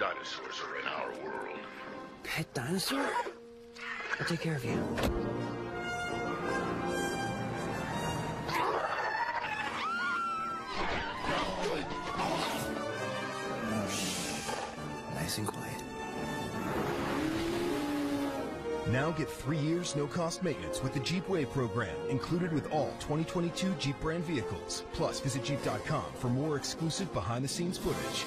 Dinosaurs are in our world. Pet dinosaur? I'll take care of you. Nice and quiet. Now get three years no cost maintenance with the Jeep Way program, included with all 2022 Jeep brand vehicles. Plus, visit Jeep.com for more exclusive behind the scenes footage.